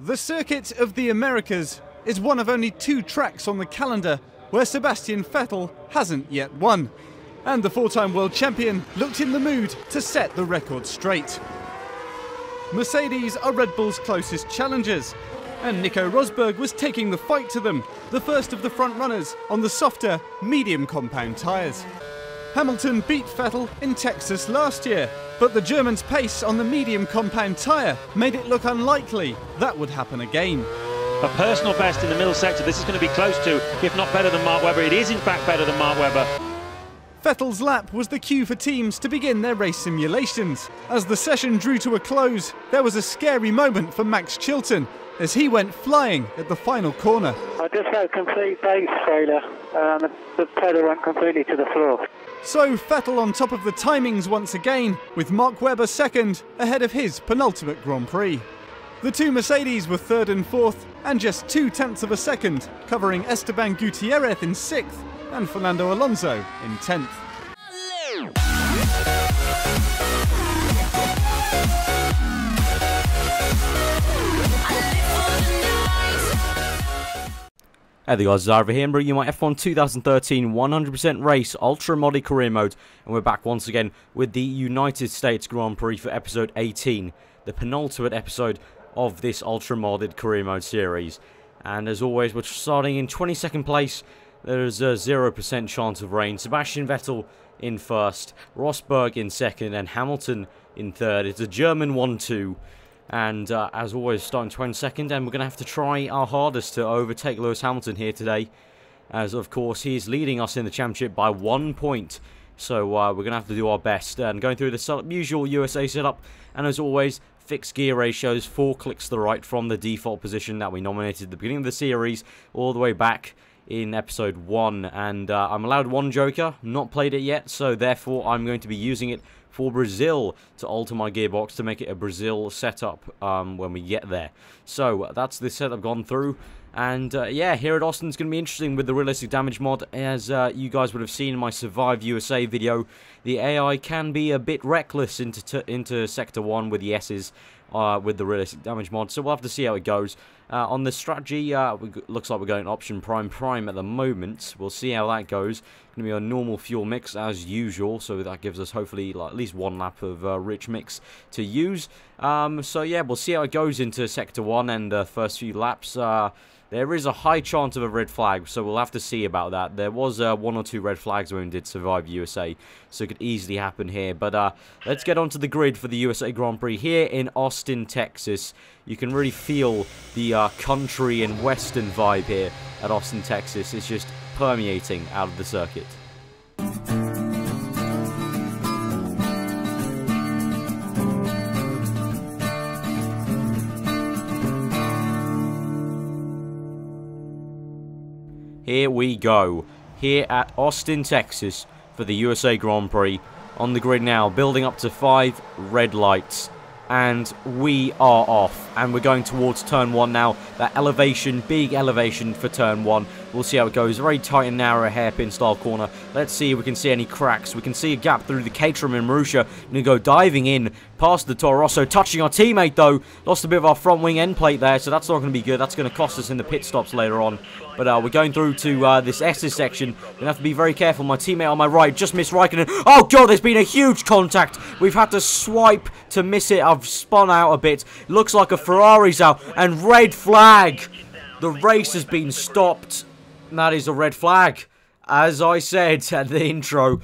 The Circuit of the Americas is one of only two tracks on the calendar where Sebastian Vettel hasn't yet won. And the four time world champion looked in the mood to set the record straight. Mercedes are Red Bull's closest challengers, and Nico Rosberg was taking the fight to them, the first of the front runners on the softer, medium compound tyres. Hamilton beat Vettel in Texas last year, but the German's pace on the medium compound tyre made it look unlikely that would happen again. A personal best in the middle sector. This is going to be close to, if not better than Mark Webber. It is, in fact, better than Mark Webber. Vettel's lap was the cue for teams to begin their race simulations. As the session drew to a close, there was a scary moment for Max Chilton as he went flying at the final corner. I just had a complete base failure and the, the pedal went completely to the floor. So Vettel on top of the timings once again, with Mark Webber second, ahead of his penultimate Grand Prix. The two Mercedes were third and fourth, and just two tenths of a second, covering Esteban Gutierrez in sixth and Fernando Alonso in tenth. Hey there guys, aarava here, and bringing you my F1 2013 100% race Ultra Modded Career Mode, and we're back once again with the United States Grand Prix for episode 18, the penultimate episode of this Ultra Modded Career Mode series. And as always, we're starting in 22nd place, there's a 0% chance of rain, Sebastian Vettel in first, Rosberg in second, and Hamilton in third. It's a German 1-2. And uh, as always, starting 22nd, and we're going to have to try our hardest to overtake Lewis Hamilton here today. As of course, he's leading us in the championship by one point. So uh, we're going to have to do our best. And going through the usual USA setup, and as always, fixed gear ratios, four clicks to the right from the default position that we nominated at the beginning of the series, all the way back in episode 1 and uh, I'm allowed one joker not played it yet so therefore I'm going to be using it for Brazil to alter my gearbox to make it a Brazil setup um, when we get there. So that's the setup gone through. And uh, yeah, here at Austin it's going to be interesting with the realistic damage mod. As uh, you guys would have seen in my Survive USA video, the AI can be a bit reckless into into Sector 1 with the S's uh, with the realistic damage mod. So we'll have to see how it goes. Uh, on the strategy, uh, looks like we're going option prime prime at the moment. We'll see how that goes. Going to be a normal fuel mix as usual, so that gives us hopefully like, at least one lap of uh, rich mix to use. Um, so yeah, we'll see how it goes into sector one and the first few laps. There is a high chance of a red flag, so we'll have to see about that. There was uh, one or two red flags when we did Survive USA, so it could easily happen here. But uh, let's get onto the grid for the USA Grand Prix here in Austin, Texas. You can really feel the uh, country and western vibe here at Austin, Texas. It's just permeating out of the circuit. Here we go. Here at Austin, Texas for the USA Grand Prix. On the grid now, building up to five red lights. And we are off. And we're going towards turn one now. That elevation, big elevation for turn one. We'll see how it goes. Very tight and narrow hairpin style corner. Let's see if we can see any cracks. We can see a gap through the Caterham and Marussia. Going to go diving in past the Toro Rosso. Touching our teammate though. Lost a bit of our front wing end plate there. So that's not going to be good. That's going to cost us in the pit stops later on. But uh, we're going through to uh, this S's section. Going to have to be very careful. My teammate on my right just missed Raikkonen. Oh god, there's been a huge contact. We've had to swipe to miss it. I've spun out a bit. Looks like a Ferrari's out. And red flag. The race has been stopped that is a red flag. As I said at the intro,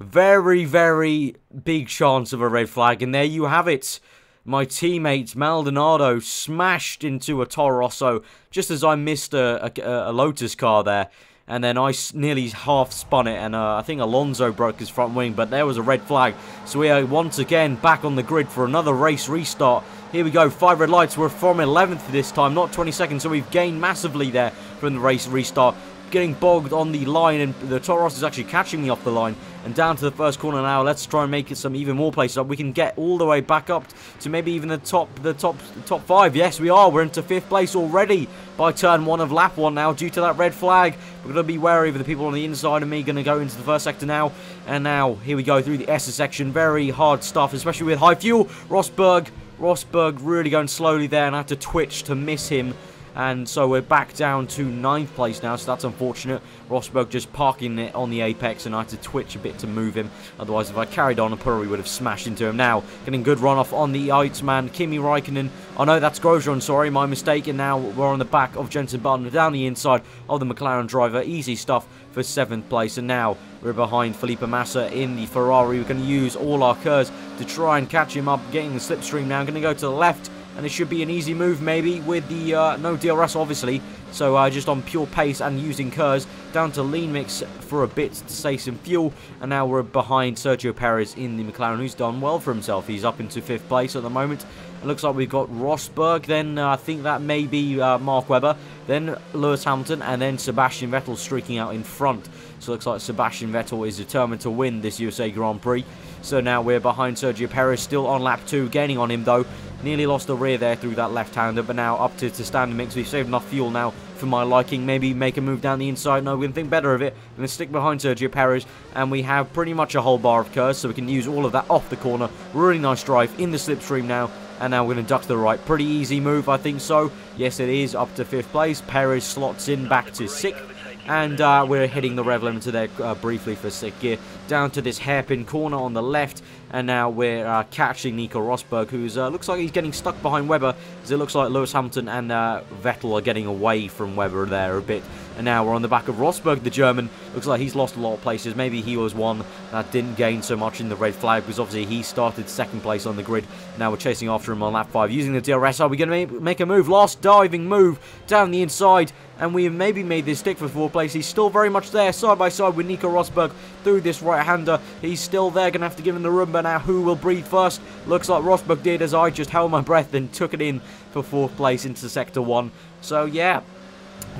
very, very big chance of a red flag. And there you have it. My teammate Maldonado smashed into a Toro Rosso just as I missed a, a, a Lotus car there. And then I nearly half spun it, and uh, I think Alonso broke his front wing, but there was a red flag. So we are once again back on the grid for another race restart. Here we go, five red lights. We're from 11th this time, not 22nd, so we've gained massively there from the race restart getting bogged on the line, and the Toro Rosso is actually catching me off the line. And down to the first corner now. Let's try and make it some even more places up. We can get all the way back up to maybe even the top, the top, top five. Yes, we are. We're into fifth place already by turn one of lap one now due to that red flag. We're going to be wary of the people on the inside of me. Going to go into the first sector now. And now, here we go through the S section. Very hard stuff, especially with high fuel. Rosberg Rosberg really going slowly there and I had to twitch to miss him and so we're back down to ninth place now, so that's unfortunate. Rosberg just parking it on the apex, and I had to twitch a bit to move him. Otherwise, if I carried on, I probably would have smashed into him. Now, getting good run off on the man, Kimi Raikkonen. Oh no, that's Grosjean, sorry, my mistake. And now we're on the back of Jenson Button down the inside of the McLaren driver. Easy stuff for 7th place. And now we're behind Felipe Massa in the Ferrari. We're going to use all our KERS to try and catch him up, getting the slipstream now. I'm Going to go to the left and it should be an easy move maybe with the uh, no DRS obviously. So uh, just on pure pace and using KERS down to lean mix for a bit to save some fuel and now we're behind Sergio Perez in the McLaren who's done well for himself. He's up into 5th place at the moment. It looks like we've got Rosberg then uh, I think that may be uh, Mark Webber then Lewis Hamilton and then Sebastian Vettel streaking out in front so it looks like Sebastian Vettel is determined to win this USA Grand Prix so now we're behind Sergio Perez still on lap 2 gaining on him though Nearly lost the rear there through that left-hander, but now up to, to standard mix. We've saved enough fuel now for my liking. Maybe make a move down the inside. No, we can think better of it. We're going to stick behind Sergio Perez, and we have pretty much a whole bar of KERS, so we can use all of that off the corner. Really nice drive in the slipstream now, and now we're going to duck to the right. Pretty easy move, I think so. Yes, it is, up to 5th place. Perez slots in back to 6th. And uh, we're hitting the rev limiter there uh, briefly for 6th gear. Down to this hairpin corner on the left and now we're uh, catching Nico Rosberg, who uh, looks like he's getting stuck behind Webber, as it looks like Lewis Hamilton and uh, Vettel are getting away from Webber there a bit. And now we're on the back of Rosberg, the German. Looks like he's lost a lot of places. Maybe he was one that didn't gain so much in the red flag, because obviously he started second place on the grid. Now we're chasing after him on lap 5, using the DRS. Are we going to make a move? Last diving move down the inside and we have maybe made this stick for fourth place. He's still very much there, side by side with Nico Rosberg through this right-hander. He's still there, going to have to give him the room, but now who will breathe first? Looks like Rosberg did as I just held my breath and took it in for fourth place into Sector 1. So, yeah,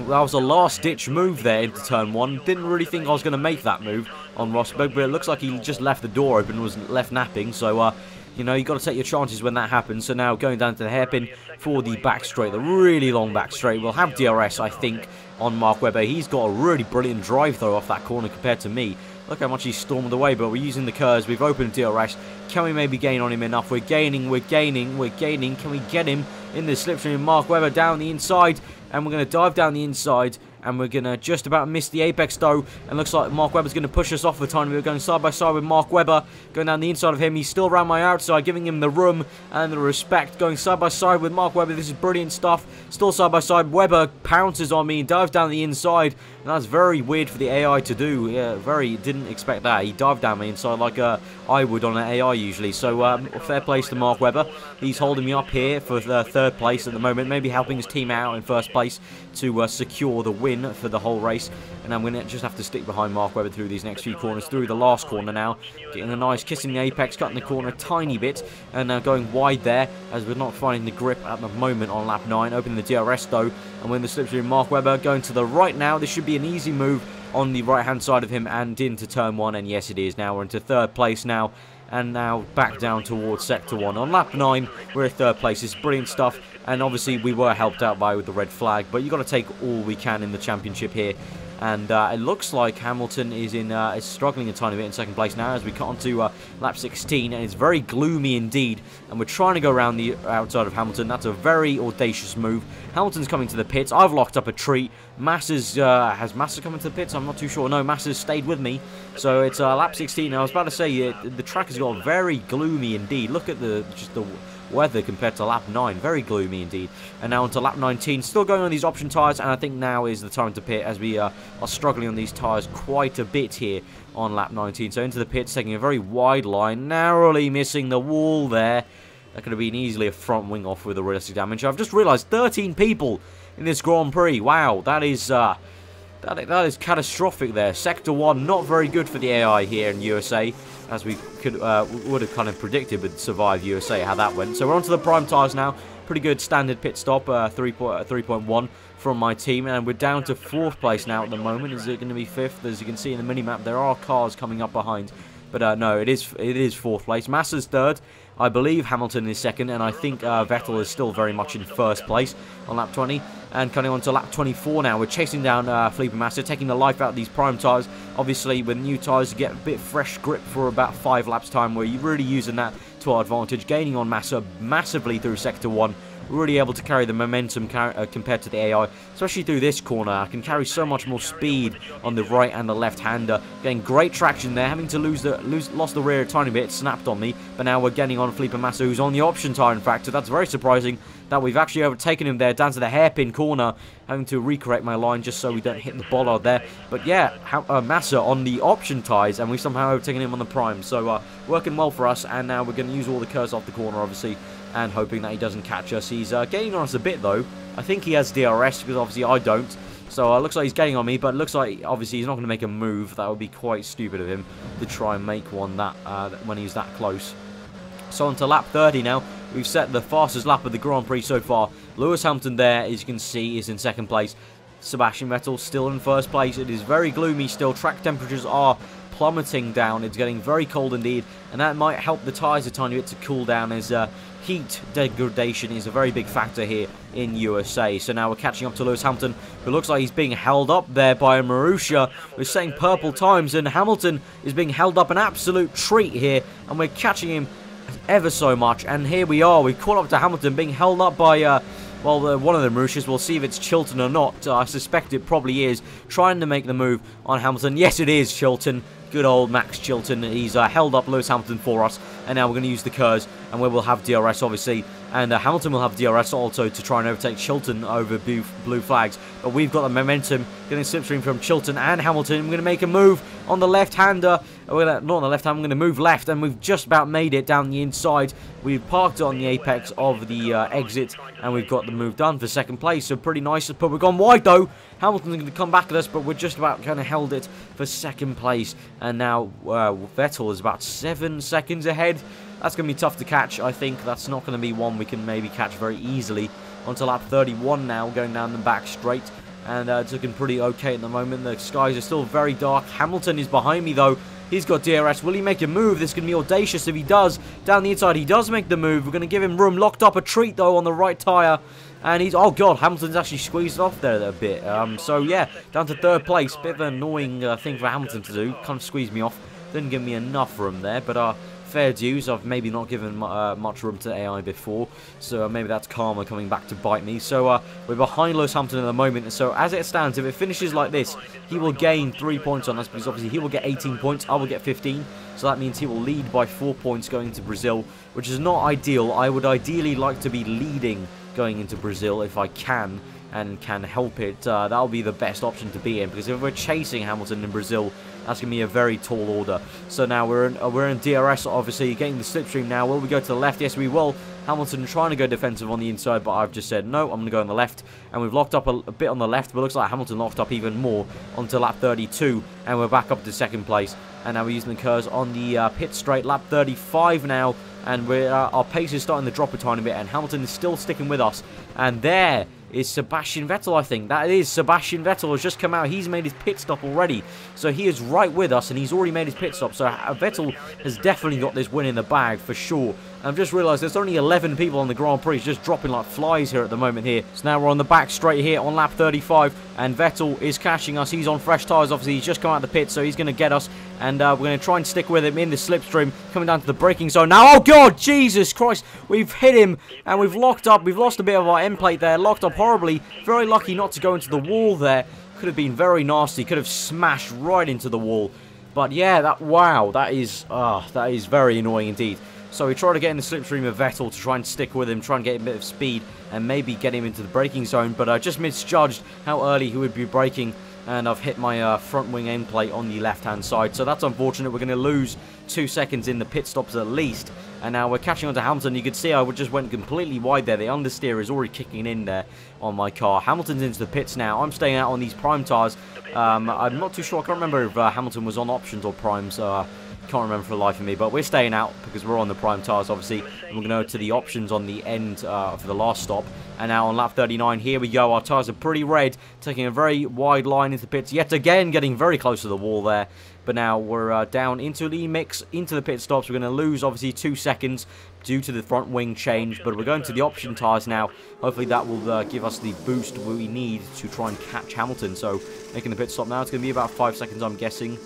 that was a last-ditch move there into turn one. Didn't really think I was going to make that move on Rosberg, but it looks like he just left the door open and was left napping. So, uh, you know, you got to take your chances when that happens. So now going down to the hairpin for the back straight, the really long back straight. We'll have DRS, I think, on Mark Webber. He's got a really brilliant drive, though, off that corner compared to me. Look how much he's stormed away, but we're using the KERS. We've opened DRS. Can we maybe gain on him enough? We're gaining, we're gaining, we're gaining. Can we get him in the slipstream? Mark Webber down the inside, and we're going to dive down the inside and we're going to just about miss the apex though and looks like Mark Webber's going to push us off the time. We're going side by side with Mark Webber going down the inside of him. He's still around my outside giving him the room and the respect going side by side with Mark Webber. This is brilliant stuff. Still side by side. Webber pounces on me and dives down the inside and that's very weird for the AI to do. Yeah, very didn't expect that. He dived down me inside like uh, I would on an AI usually. So um, fair place to Mark Webber. He's holding me up here for the third place at the moment. Maybe helping his team out in first place to uh, secure the win for the whole race. And I'm going to just have to stick behind Mark Webber through these next few corners. Through the last corner now. Getting a nice kissing the apex, cutting the corner a tiny bit. And now going wide there as we're not finding the grip at the moment on lap 9. Opening the DRS though. And when the slipstream Mark Webber going to the right now. This should be an easy move on the right hand side of him and into turn 1. And yes it is. Now we're into third place now and now back down towards sector 1. On lap 9, we're in third place. It's brilliant stuff, and obviously we were helped out by with the red flag, but you've got to take all we can in the championship here. And uh, it looks like Hamilton is in uh, is struggling a tiny bit in second place now as we cut onto uh, lap 16, and it's very gloomy indeed. And we're trying to go around the outside of Hamilton. That's a very audacious move. Hamilton's coming to the pits. I've locked up a tree. Massa's uh, has Massa coming to the pits? I'm not too sure. No, Massa's stayed with me. So it's uh, lap 16. I was about to say uh, the track has got very gloomy indeed. Look at the just the weather compared to lap 9. Very gloomy indeed. And now onto lap 19. Still going on these option tyres, and I think now is the time to pit as we uh, are struggling on these tyres quite a bit here on lap 19. So into the pits, taking a very wide line, narrowly missing the wall there. That could have been easily a front wing off with the realistic damage. I've just realised 13 people in this Grand Prix. Wow, that is... Uh, that, that is catastrophic there. Sector 1, not very good for the AI here in USA as we could uh, would have kind of predicted with Survive USA how that went. So we're onto the prime tyres now. Pretty good standard pit stop, uh, 3.1 uh, from my team, and we're down to fourth place now at the moment. Is it going to be fifth? As you can see in the mini map, there are cars coming up behind. But uh, no, it is it is fourth place. Massa's third. I believe Hamilton is second, and I think uh, Vettel is still very much in first place on lap 20. And coming on to lap 24 now, we're chasing down uh, Felipe Massa, taking the life out of these prime tyres. Obviously, with new tyres, you get a bit fresh grip for about five laps time, where you're really using that to our advantage, gaining on Massa massively through Sector 1 really able to carry the momentum uh, compared to the AI, especially through this corner. I can carry so much more speed on the right and the left-hander, getting great traction there, having to lose the lose lost the rear a tiny bit, snapped on me, but now we're getting on Felipe Massa, who's on the option tire, in fact, so that's very surprising that we've actually overtaken him there down to the hairpin corner, having to recorrect my line just so we don't hit the bollard there. But yeah, uh, Massa on the option ties, and we've somehow overtaken him on the prime, so uh, working well for us, and now we're going to use all the KERS off the corner, obviously, and hoping that he doesn't catch us. He's uh, gaining on us a bit, though. I think he has DRS, because obviously I don't. So uh, looks like he's getting on me, but looks like obviously he's not going to make a move. That would be quite stupid of him to try and make one that uh, when he's that close. So on to lap 30 now. We've set the fastest lap of the Grand Prix so far. Lewis Hamilton there, as you can see, is in second place. Sebastian Vettel still in first place. It is very gloomy still. Track temperatures are plummeting down. It's getting very cold indeed, and that might help the tyres a tiny bit to cool down as uh, heat degradation is a very big factor here in USA. So now we're catching up to Lewis Hamilton, who looks like he's being held up there by Marussia, who's saying purple times, and Hamilton is being held up an absolute treat here, and we're catching him ever so much. And here we are, we caught up to Hamilton being held up by... Uh, well, one of the Marussias, we'll see if it's Chilton or not. Uh, I suspect it probably is. Trying to make the move on Hamilton. Yes, it is Chilton. Good old Max Chilton. He's uh, held up Lewis Hamilton for us. And now we're going to use the KERS. And we will have DRS, obviously. And uh, Hamilton will have DRS also to try and overtake Chilton over blue, blue flags. But we've got the momentum. Getting slipstream from Chilton and Hamilton. We're going to make a move on the left-hander. We're gonna, not on the left hand, I'm going to move left. And we've just about made it down the inside. We've parked on the apex of the uh, exit. And we've got the move done for second place. So pretty nice. But we've gone wide, though. Hamilton's going to come back at us. But we're just about kind of held it for second place. And now uh, Vettel is about seven seconds ahead. That's going to be tough to catch, I think. That's not going to be one we can maybe catch very easily. Onto lap 31 now, going down the back straight. And uh, it's looking pretty okay at the moment. The skies are still very dark. Hamilton is behind me, though. He's got DRS. Will he make a move? This can be audacious if he does. Down the inside, he does make the move. We're going to give him room. Locked up a treat, though, on the right tyre. And he's... Oh, God. Hamilton's actually squeezed off there a bit. Um, so, yeah. Down to third place. Bit of an annoying uh, thing for Hamilton to do. Kind of squeezed me off. Didn't give me enough room there. But, uh, fair dues. I've maybe not given uh, much room to AI before, so maybe that's karma coming back to bite me. So uh, we're behind Lewis Hamilton at the moment, so as it stands, if it finishes like this, he will gain 3 points on us, because obviously he will get 18 points, I will get 15, so that means he will lead by 4 points going to Brazil, which is not ideal. I would ideally like to be leading going into Brazil if I can, and can help it, uh, that'll be the best option to be in. Because if we're chasing Hamilton in Brazil, that's going to be a very tall order. So now we're in, uh, we're in DRS, obviously, getting the slipstream now. Will we go to the left? Yes, we will. Hamilton trying to go defensive on the inside, but I've just said no, I'm going to go on the left. And we've locked up a, a bit on the left, but looks like Hamilton locked up even more onto lap 32. And we're back up to second place. And now we're using the KERS on the uh, pit straight, lap 35 now. And uh, our pace is starting to drop a tiny bit, and Hamilton is still sticking with us. And there is Sebastian Vettel, I think. That is Sebastian Vettel has just come out. He's made his pit stop already. So he is right with us, and he's already made his pit stop. So uh, Vettel has definitely got this win in the bag for sure. I've just realised there's only 11 people on the Grand Prix just dropping like flies here at the moment here. So now we're on the back straight here on lap 35 and Vettel is catching us. He's on fresh tyres obviously. He's just come out of the pit so he's going to get us and uh, we're going to try and stick with him in the slipstream coming down to the braking zone. Now, oh God, Jesus Christ, we've hit him and we've locked up. We've lost a bit of our end plate there, locked up horribly. Very lucky not to go into the wall there. Could have been very nasty, could have smashed right into the wall. But yeah, that wow, that is, uh, that is very annoying indeed. So we try to get in the slipstream of Vettel to try and stick with him, try and get a bit of speed and maybe get him into the braking zone. But I just misjudged how early he would be braking and I've hit my uh, front wing end plate on the left hand side. So that's unfortunate. We're going to lose two seconds in the pit stops at least. And now we're catching on to Hamilton. You can see I just went completely wide there. The understeer is already kicking in there on my car. Hamilton's into the pits now. I'm staying out on these prime tyres. Um, I'm not too sure. I can't remember if uh, Hamilton was on options or primes. Uh, can't remember for the life of me, but we're staying out because we're on the prime tires, obviously. And we're going to go to the options on the end uh, for the last stop. And now on lap 39, here we go. Our tires are pretty red, taking a very wide line into the pits. Yet again, getting very close to the wall there. But now we're uh, down into the mix, into the pit stops. We're going to lose, obviously, two seconds due to the front wing change. But we're going to the option tires now. Hopefully that will uh, give us the boost we need to try and catch Hamilton. So making the pit stop now. It's going to be about five seconds, I'm guessing.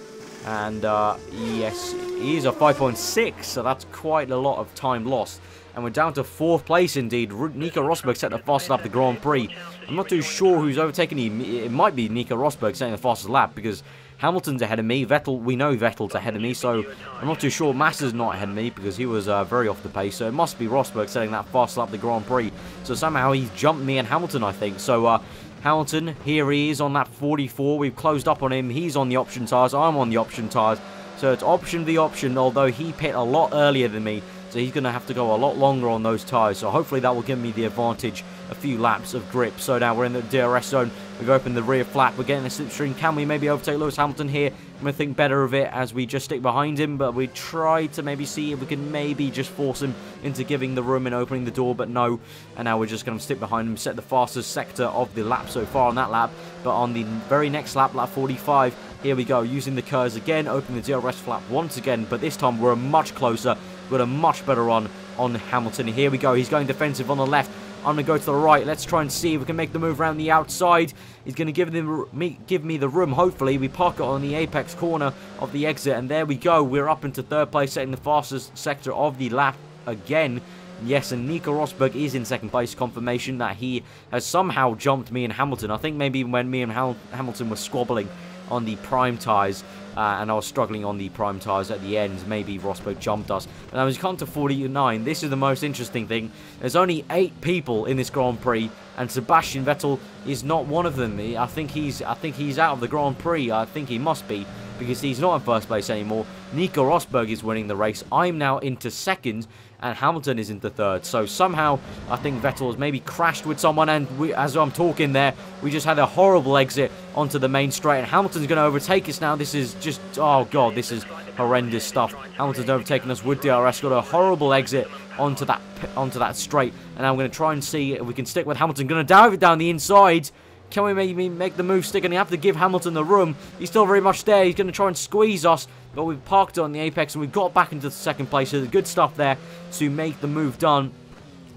And uh, yes, he is a 5.6, so that's quite a lot of time lost. And we're down to fourth place indeed. Nico Rosberg set the fastest lap of the Grand Prix. I'm not too sure who's overtaken him. It might be Nico Rosberg setting the fastest lap because Hamilton's ahead of me. Vettel, we know Vettel's ahead of me, so I'm not too sure. Massa's not ahead of me because he was uh, very off the pace. So it must be Rosberg setting that fast lap the Grand Prix. So somehow he's jumped me and Hamilton, I think. So uh, Hamilton, here he is on that 44. We've closed up on him. He's on the option tyres. I'm on the option tyres. So it's option v option, although he pit a lot earlier than me. So he's going to have to go a lot longer on those tyres. So hopefully that will give me the advantage, a few laps of grip. So now we're in the DRS zone. We've opened the rear flap. We're getting a slipstream. Can we maybe overtake Lewis Hamilton here? Going to think better of it as we just stick behind him. But we try to maybe see if we can maybe just force him into giving the room and opening the door. But no. And now we're just going to stick behind him. Set the fastest sector of the lap so far on that lap. But on the very next lap, lap 45, here we go. Using the KERS again. Open the DRS flap once again. But this time we're much closer got a much better run on Hamilton. Here we go. He's going defensive on the left. I'm going to go to the right. Let's try and see if we can make the move around the outside. He's going to give, them, me, give me the room, hopefully. We park it on the apex corner of the exit, and there we go. We're up into third place, setting the fastest sector of the lap again. Yes, and Nico Rosberg is in second place. Confirmation that he has somehow jumped me and Hamilton. I think maybe when me and Hamilton were squabbling on the prime tyres, uh, and I was struggling on the prime tyres at the end. Maybe Rosberg jumped us. And I was come to 49. This is the most interesting thing. There's only eight people in this Grand Prix, and Sebastian Vettel is not one of them. I think he's I think he's out of the Grand Prix. I think he must be because he's not in first place anymore. Nico Rosberg is winning the race. I'm now into second, and Hamilton is into third. So somehow, I think Vettel has maybe crashed with someone, and we, as I'm talking there, we just had a horrible exit onto the main straight, and Hamilton's going to overtake us now. This is just, oh god, this is horrendous stuff. Hamilton's overtaken us with DRS, got a horrible exit onto that onto that straight, and now I'm going to try and see if we can stick with Hamilton. Going to dive it down the inside. Can we maybe make the move stick? And you have to give Hamilton the room. He's still very much there. He's going to try and squeeze us. But we've parked on the apex and we've got back into the second place. So good stuff there to make the move done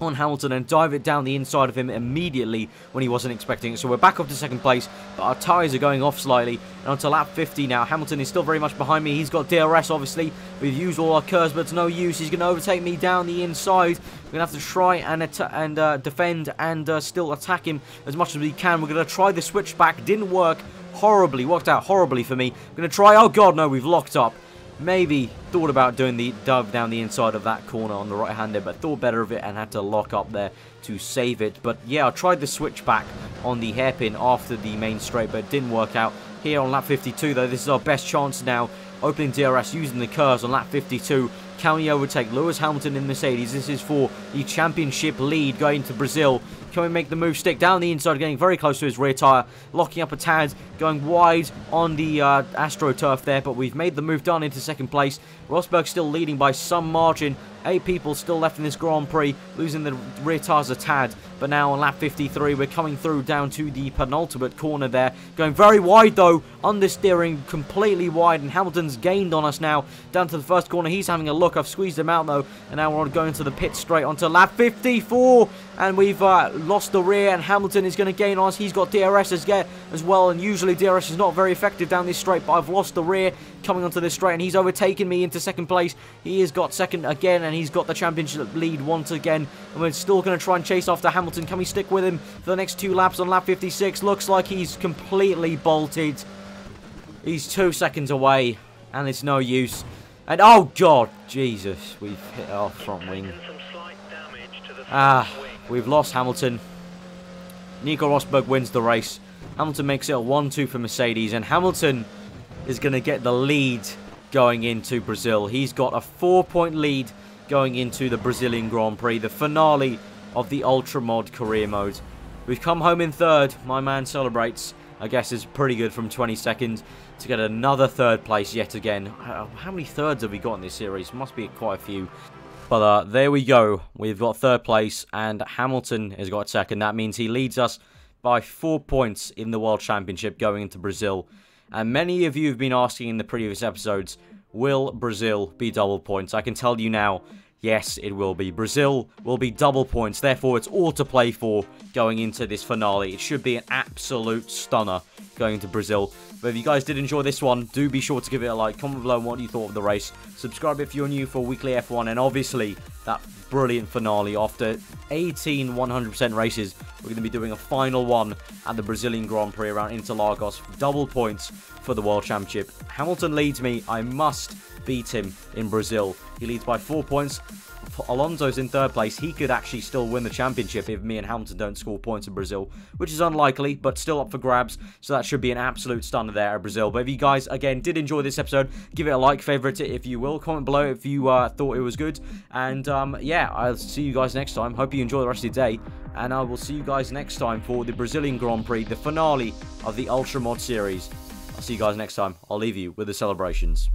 on Hamilton and dive it down the inside of him immediately when he wasn't expecting it. So we're back up to second place, but our tyres are going off slightly. And onto lap 50 now. Hamilton is still very much behind me. He's got DRS, obviously. We've used all our KERS, but it's no use. He's going to overtake me down the inside. We're going to have to try and, and uh, defend and uh, still attack him as much as we can. We're going to try the switchback. Didn't work horribly. Worked out horribly for me. Going to try. Oh, God, no. We've locked up maybe thought about doing the dove down the inside of that corner on the right hander but thought better of it and had to lock up there to save it. But yeah I tried the switchback on the hairpin after the main straight but it didn't work out. Here on lap 52 though this is our best chance now. Opening DRS using the KERS on lap 52 can we overtake Lewis Hamilton in the Mercedes this is for the championship lead going to Brazil can we make the move stick down the inside, getting very close to his rear tyre, locking up a tad, going wide on the uh, AstroTurf there, but we've made the move done into second place. Rosberg still leading by some margin. Eight people still left in this Grand Prix, losing the rear tyres a tad. But now on lap 53, we're coming through down to the penultimate corner there. Going very wide though, understeering completely wide, and Hamilton's gained on us now. Down to the first corner, he's having a look. I've squeezed him out though, and now we're going to the pit straight onto lap 54. And we've uh, lost the rear, and Hamilton is going to gain on us. He's got DRS as, as well, and usually DRS is not very effective down this straight, but I've lost the rear coming onto this straight, and he's overtaken me into second place. He has got second again, and he's got the championship lead once again. And we're still going to try and chase after Hamilton. Can we stick with him for the next two laps on lap 56? Looks like he's completely bolted. He's two seconds away, and it's no use. And oh god, Jesus, we've hit our front wing. Ah, we've lost Hamilton. Nico Rosberg wins the race. Hamilton makes it a 1-2 for Mercedes, and Hamilton is going to get the lead going into Brazil. He's got a four-point lead going into the Brazilian Grand Prix, the finale of the Ultra Mod career mode. We've come home in third. My man celebrates. I guess is pretty good from 22nd to get another third place yet again. How many thirds have we got in this series? Must be quite a few. But uh, there we go. We've got third place and Hamilton has got second. That means he leads us by four points in the World Championship going into Brazil. And many of you have been asking in the previous episodes, will Brazil be double points? I can tell you now, yes, it will be. Brazil will be double points, therefore it's all to play for going into this finale. It should be an absolute stunner going to Brazil. But if you guys did enjoy this one, do be sure to give it a like. Comment below what you thought of the race. Subscribe if you're new for weekly F1. And obviously, that brilliant finale. After 18 100% races, we're going to be doing a final one at the Brazilian Grand Prix around Interlagos. Double points for the World Championship. Hamilton leads me. I must beat him in Brazil. He leads by four points. Alonso's in third place. He could actually still win the championship if me and Hamilton don't score points in Brazil, which is unlikely, but still up for grabs. So that should be an absolute stunner there at Brazil. But if you guys, again, did enjoy this episode, give it a like, favorite it if you will. Comment below if you uh, thought it was good. And um, yeah, I'll see you guys next time. Hope you enjoy the rest of your day. And I will see you guys next time for the Brazilian Grand Prix, the finale of the Ultra Mod series. I'll see you guys next time. I'll leave you with the celebrations.